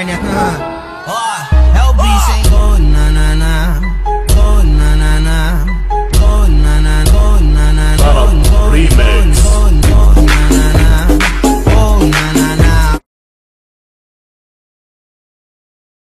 Ó, oh,